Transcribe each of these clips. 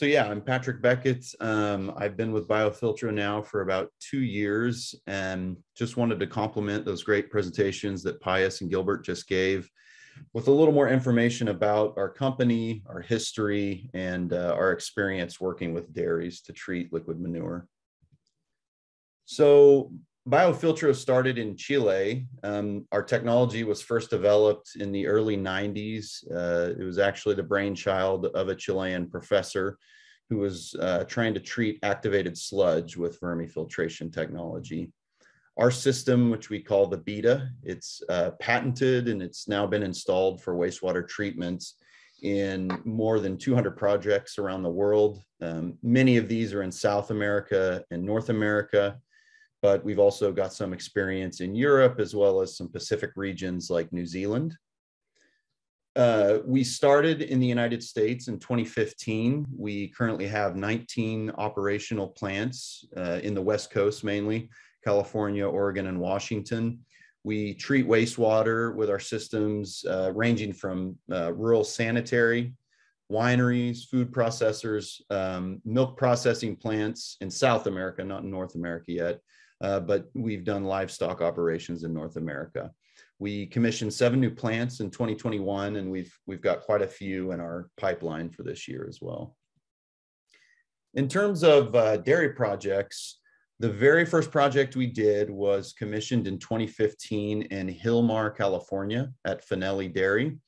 So yeah, I'm Patrick Beckett. Um, I've been with BioFiltro now for about two years and just wanted to compliment those great presentations that Pius and Gilbert just gave with a little more information about our company, our history, and uh, our experience working with dairies to treat liquid manure. So BioFiltro started in Chile. Um, our technology was first developed in the early 90s. Uh, it was actually the brainchild of a Chilean professor who was uh, trying to treat activated sludge with vermifiltration technology. Our system, which we call the BIDA, it's uh, patented and it's now been installed for wastewater treatments in more than 200 projects around the world. Um, many of these are in South America and North America, but we've also got some experience in Europe as well as some Pacific regions like New Zealand. Uh, we started in the United States in 2015. We currently have 19 operational plants uh, in the West Coast mainly, California, Oregon, and Washington. We treat wastewater with our systems uh, ranging from uh, rural sanitary, wineries, food processors, um, milk processing plants in South America, not in North America yet, uh, but we've done livestock operations in North America. We commissioned seven new plants in 2021, and we've, we've got quite a few in our pipeline for this year as well. In terms of uh, dairy projects, the very first project we did was commissioned in 2015 in Hilmar, California at Fanelli Dairy.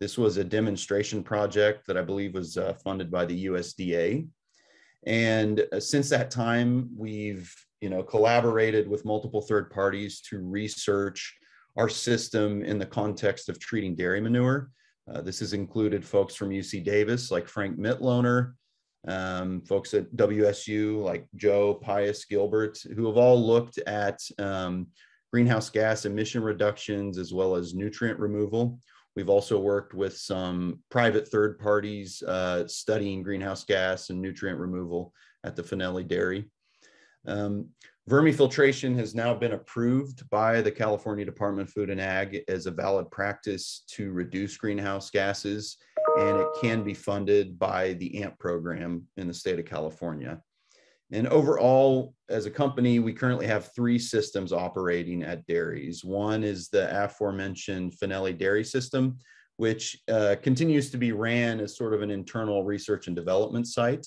This was a demonstration project that I believe was uh, funded by the USDA. And uh, since that time, we've you know, collaborated with multiple third parties to research our system in the context of treating dairy manure. Uh, this has included folks from UC Davis like Frank Mitloehner, um, folks at WSU like Joe Pius Gilbert, who have all looked at um, greenhouse gas emission reductions as well as nutrient removal. We've also worked with some private third parties uh, studying greenhouse gas and nutrient removal at the Fanelli Dairy. Um, vermifiltration has now been approved by the California Department of Food and Ag as a valid practice to reduce greenhouse gases and it can be funded by the AMP program in the state of California. And overall, as a company, we currently have three systems operating at dairies. One is the aforementioned Fanelli Dairy System, which uh, continues to be ran as sort of an internal research and development site.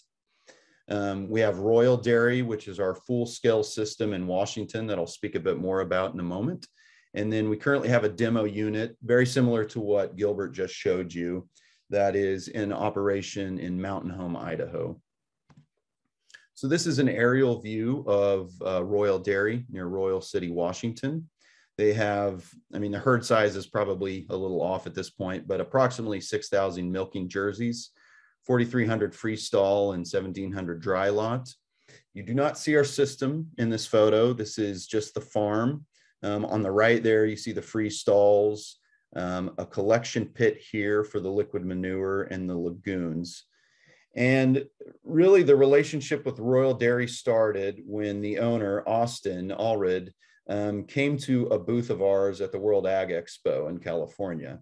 Um, we have Royal Dairy, which is our full scale system in Washington that I'll speak a bit more about in a moment. And then we currently have a demo unit, very similar to what Gilbert just showed you, that is in operation in Mountain Home, Idaho. So this is an aerial view of uh, Royal Dairy near Royal City, Washington. They have, I mean, the herd size is probably a little off at this point, but approximately 6,000 milking jerseys, 4,300 freestall and 1,700 dry lot. You do not see our system in this photo. This is just the farm. Um, on the right there, you see the free stalls um, a collection pit here for the liquid manure and the lagoons. And really, the relationship with Royal Dairy started when the owner, Austin Allred, um, came to a booth of ours at the World Ag Expo in California.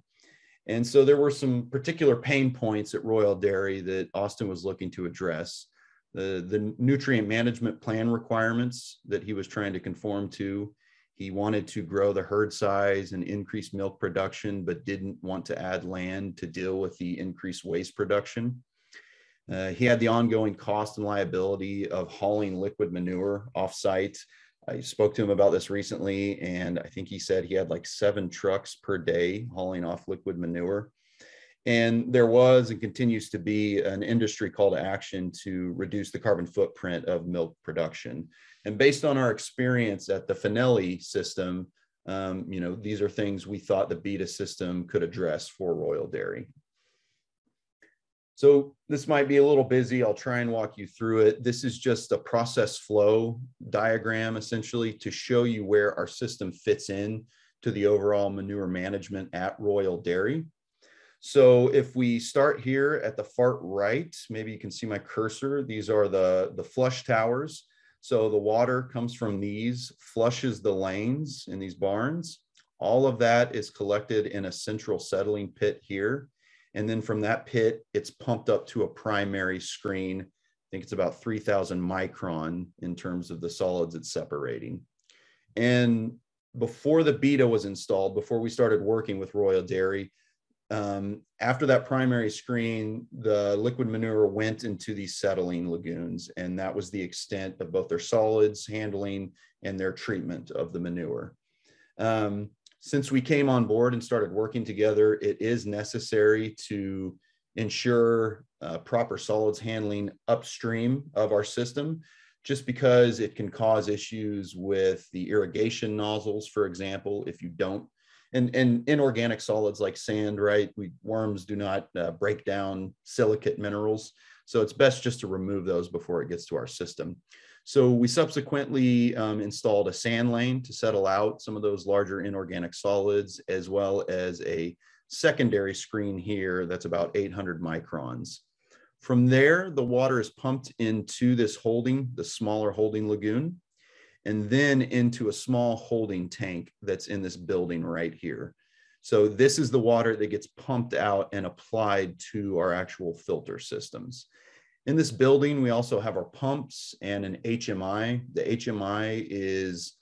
And so there were some particular pain points at Royal Dairy that Austin was looking to address. The, the nutrient management plan requirements that he was trying to conform to, he wanted to grow the herd size and increase milk production, but didn't want to add land to deal with the increased waste production. Uh, he had the ongoing cost and liability of hauling liquid manure offsite. I spoke to him about this recently, and I think he said he had like seven trucks per day hauling off liquid manure. And there was and continues to be an industry call to action to reduce the carbon footprint of milk production. And based on our experience at the Fanelli system, um, you know, these are things we thought the BIDA system could address for Royal Dairy. So this might be a little busy. I'll try and walk you through it. This is just a process flow diagram essentially to show you where our system fits in to the overall manure management at Royal Dairy. So if we start here at the far right, maybe you can see my cursor. These are the, the flush towers. So the water comes from these, flushes the lanes in these barns. All of that is collected in a central settling pit here. And then from that pit, it's pumped up to a primary screen. I think it's about 3000 micron in terms of the solids it's separating. And before the BIDA was installed, before we started working with Royal Dairy, um, after that primary screen, the liquid manure went into these settling lagoons, and that was the extent of both their solids handling and their treatment of the manure. Um, since we came on board and started working together, it is necessary to ensure uh, proper solids handling upstream of our system, just because it can cause issues with the irrigation nozzles, for example, if you don't. And, and inorganic solids like sand, right? We worms do not uh, break down silicate minerals. So it's best just to remove those before it gets to our system. So we subsequently um, installed a sand lane to settle out some of those larger inorganic solids, as well as a secondary screen here that's about 800 microns. From there, the water is pumped into this holding, the smaller holding lagoon, and then into a small holding tank that's in this building right here. So this is the water that gets pumped out and applied to our actual filter systems. In this building, we also have our pumps and an HMI. The HMI is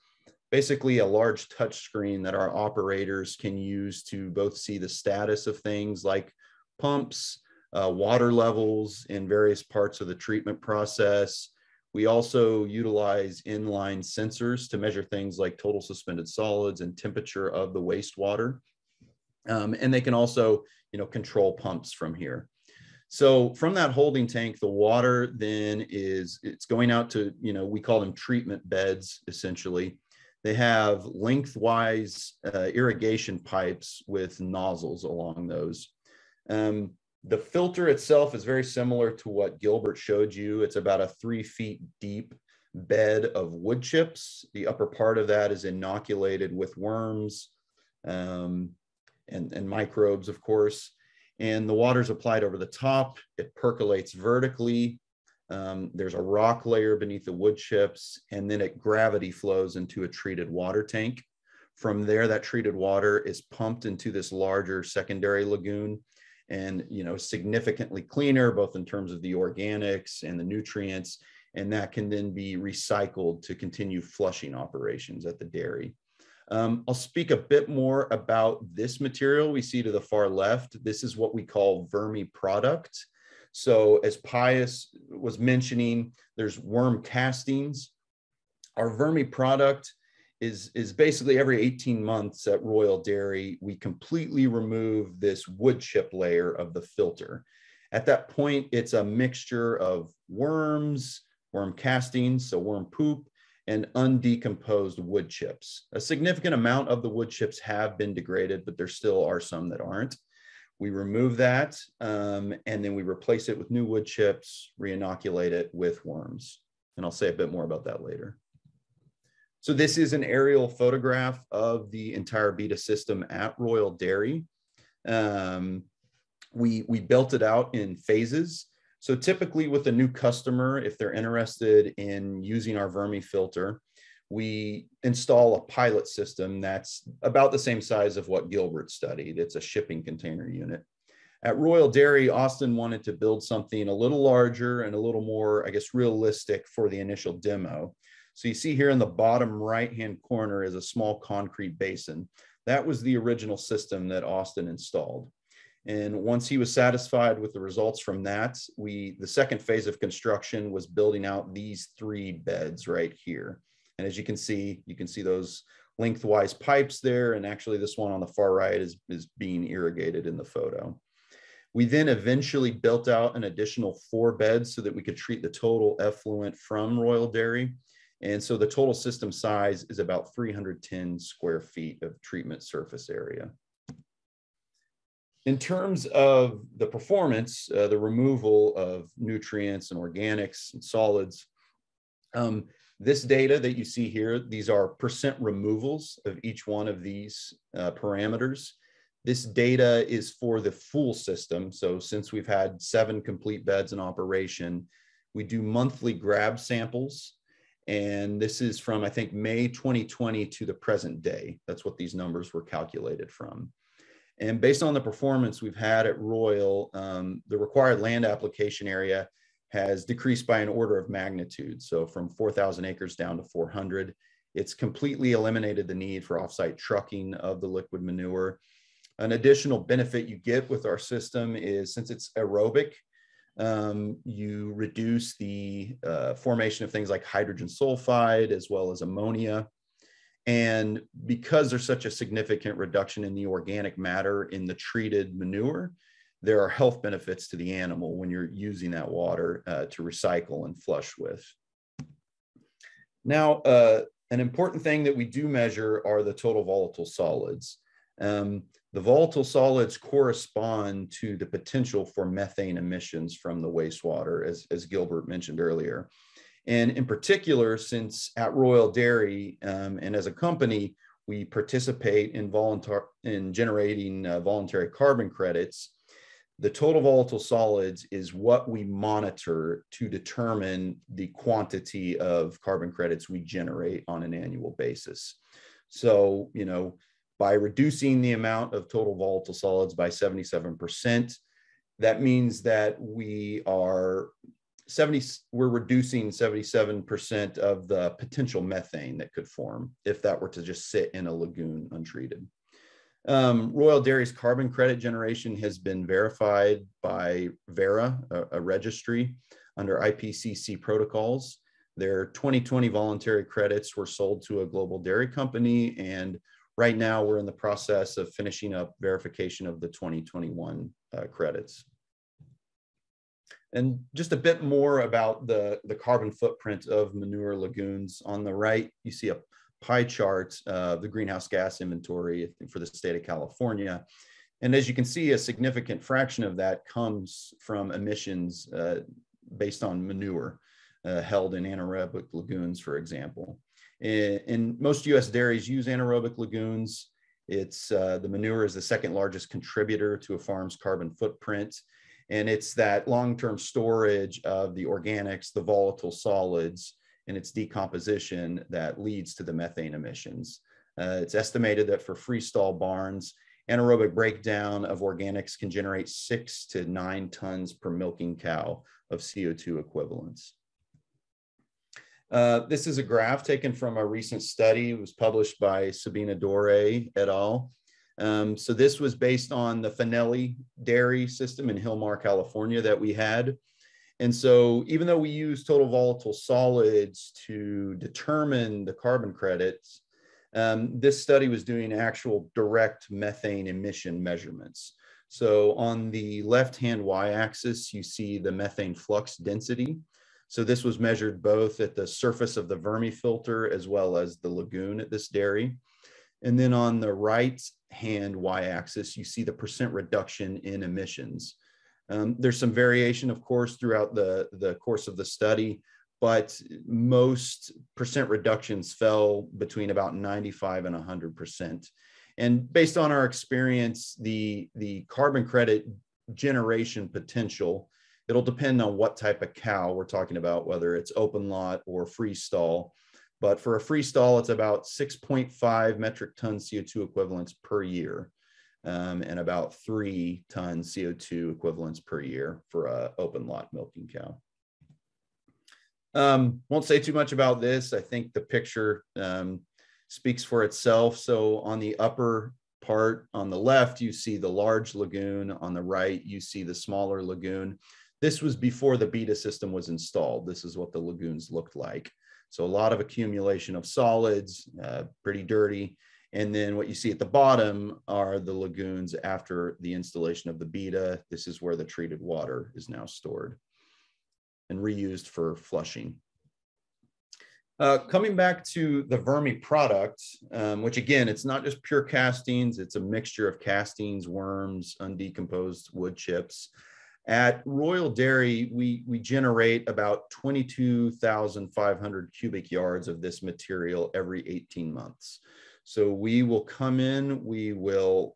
basically a large touch screen that our operators can use to both see the status of things like pumps, uh, water levels in various parts of the treatment process. We also utilize inline sensors to measure things like total suspended solids and temperature of the wastewater. Um, and they can also, you know, control pumps from here. So from that holding tank, the water then is, it's going out to, you know, we call them treatment beds, essentially. They have lengthwise uh, irrigation pipes with nozzles along those. Um, the filter itself is very similar to what Gilbert showed you. It's about a three feet deep bed of wood chips. The upper part of that is inoculated with worms um, and, and microbes, of course and the water is applied over the top. It percolates vertically. Um, there's a rock layer beneath the wood chips, and then it gravity flows into a treated water tank. From there, that treated water is pumped into this larger secondary lagoon and you know significantly cleaner both in terms of the organics and the nutrients and that can then be recycled to continue flushing operations at the dairy um, I'll speak a bit more about this material we see to the far left. This is what we call vermi product. So as Pius was mentioning, there's worm castings. Our vermi product is, is basically every 18 months at Royal Dairy, we completely remove this wood chip layer of the filter. At that point, it's a mixture of worms, worm castings, so worm poop, and undecomposed wood chips. A significant amount of the wood chips have been degraded, but there still are some that aren't. We remove that um, and then we replace it with new wood chips, reinoculate it with worms. And I'll say a bit more about that later. So this is an aerial photograph of the entire BIDA system at Royal Dairy. Um, we, we built it out in phases. So typically with a new customer, if they're interested in using our Vermi filter, we install a pilot system that's about the same size of what Gilbert studied. It's a shipping container unit. At Royal Dairy, Austin wanted to build something a little larger and a little more, I guess, realistic for the initial demo. So you see here in the bottom right-hand corner is a small concrete basin. That was the original system that Austin installed. And once he was satisfied with the results from that, we the second phase of construction was building out these three beds right here. And as you can see, you can see those lengthwise pipes there. And actually this one on the far right is, is being irrigated in the photo. We then eventually built out an additional four beds so that we could treat the total effluent from Royal Dairy. And so the total system size is about 310 square feet of treatment surface area. In terms of the performance, uh, the removal of nutrients and organics and solids, um, this data that you see here, these are percent removals of each one of these uh, parameters. This data is for the full system. So since we've had seven complete beds in operation, we do monthly grab samples. And this is from, I think, May 2020 to the present day. That's what these numbers were calculated from. And based on the performance we've had at Royal, um, the required land application area has decreased by an order of magnitude. So from 4,000 acres down to 400. It's completely eliminated the need for offsite trucking of the liquid manure. An additional benefit you get with our system is since it's aerobic, um, you reduce the uh, formation of things like hydrogen sulfide as well as ammonia. And because there's such a significant reduction in the organic matter in the treated manure, there are health benefits to the animal when you're using that water uh, to recycle and flush with. Now, uh, an important thing that we do measure are the total volatile solids. Um, the volatile solids correspond to the potential for methane emissions from the wastewater, as, as Gilbert mentioned earlier. And in particular, since at Royal Dairy um, and as a company, we participate in, voluntar- in generating uh, voluntary carbon credits, the total volatile solids is what we monitor to determine the quantity of carbon credits we generate on an annual basis. So, you know, by reducing the amount of total volatile solids by 77%, that means that we are 70 we're reducing 77% of the potential methane that could form if that were to just sit in a lagoon untreated. Um, Royal Dairy's carbon credit generation has been verified by Verra a, a registry under IPCC protocols. Their 2020 voluntary credits were sold to a global dairy company, and right now we're in the process of finishing up verification of the 2021 uh, credits. And just a bit more about the, the carbon footprint of manure lagoons. On the right, you see a pie chart of the greenhouse gas inventory for the state of California. And as you can see, a significant fraction of that comes from emissions uh, based on manure uh, held in anaerobic lagoons, for example. In, most US dairies use anaerobic lagoons. It's uh, the manure is the second largest contributor to a farm's carbon footprint. And it's that long-term storage of the organics, the volatile solids, and its decomposition that leads to the methane emissions. Uh, it's estimated that for freestall barns, anaerobic breakdown of organics can generate six to nine tons per milking cow of CO2 equivalents. Uh, this is a graph taken from a recent study. It was published by Sabina Dore et al. Um, so this was based on the Fanelli dairy system in Hilmar, California that we had. And so even though we use total volatile solids to determine the carbon credits, um, this study was doing actual direct methane emission measurements. So on the left-hand y-axis, you see the methane flux density. So this was measured both at the surface of the vermifilter as well as the lagoon at this dairy. And then on the right-hand y-axis, you see the percent reduction in emissions. Um, there's some variation, of course, throughout the, the course of the study, but most percent reductions fell between about 95 and 100%. And based on our experience, the, the carbon credit generation potential, it'll depend on what type of cow we're talking about, whether it's open lot or freestall. But for a freestall, it's about 6.5 metric ton CO2 equivalents per year um, and about three tons CO2 equivalents per year for a open lot milking cow. Um, won't say too much about this. I think the picture um, speaks for itself. So on the upper part on the left, you see the large lagoon. On the right, you see the smaller lagoon. This was before the BIDA system was installed. This is what the lagoons looked like. So a lot of accumulation of solids, uh, pretty dirty. And then what you see at the bottom are the lagoons after the installation of the BIDA. This is where the treated water is now stored and reused for flushing. Uh, coming back to the Vermi product, um, which again, it's not just pure castings, it's a mixture of castings, worms, undecomposed wood chips. At Royal Dairy, we, we generate about 22,500 cubic yards of this material every 18 months. So we will come in, we will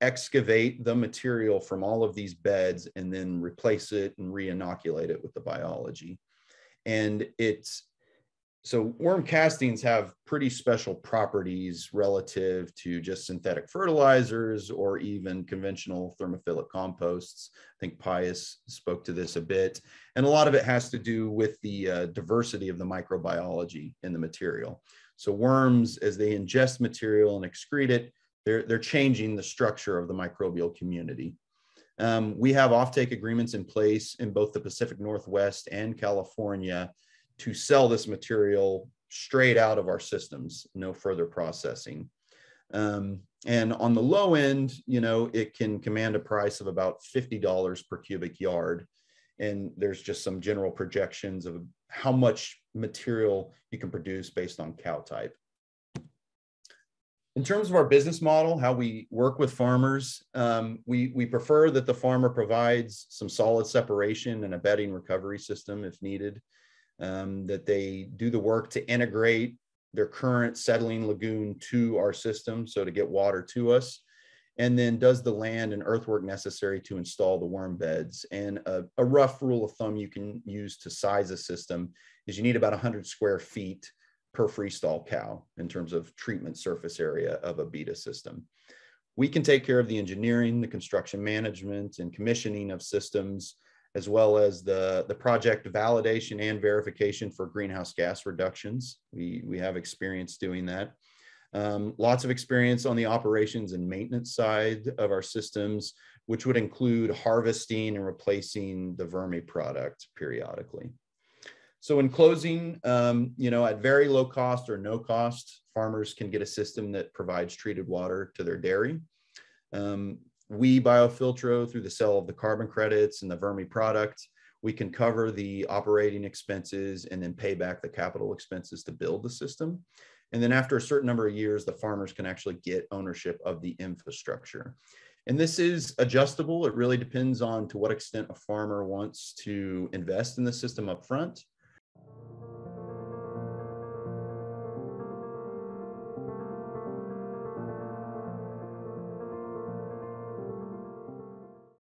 excavate the material from all of these beds and then replace it and re-inoculate it with the biology. And it's so worm castings have pretty special properties relative to just synthetic fertilizers or even conventional thermophilic composts. I think Pius spoke to this a bit. And a lot of it has to do with the uh, diversity of the microbiology in the material. So worms, as they ingest material and excrete it, they're, they're changing the structure of the microbial community. Um, we have offtake agreements in place in both the Pacific Northwest and California to sell this material straight out of our systems, no further processing. Um, and on the low end, you know, it can command a price of about $50 per cubic yard. And there's just some general projections of how much material you can produce based on cow type. In terms of our business model, how we work with farmers, um, we, we prefer that the farmer provides some solid separation and a bedding recovery system if needed um, that they do the work to integrate their current settling lagoon to our system, so to get water to us, and then does the land and earthwork necessary to install the worm beds. And a, a rough rule of thumb you can use to size a system is you need about 100 square feet per freestall cow in terms of treatment surface area of a BIDA system. We can take care of the engineering, the construction management, and commissioning of systems as well as the, the project validation and verification for greenhouse gas reductions. We, we have experience doing that. Um, lots of experience on the operations and maintenance side of our systems, which would include harvesting and replacing the vermi product periodically. So in closing, um, you know, at very low cost or no cost, farmers can get a system that provides treated water to their dairy. Um, we biofiltro through the sale of the carbon credits and the vermi product. We can cover the operating expenses and then pay back the capital expenses to build the system. And then after a certain number of years the farmers can actually get ownership of the infrastructure. And this is adjustable. It really depends on to what extent a farmer wants to invest in the system up front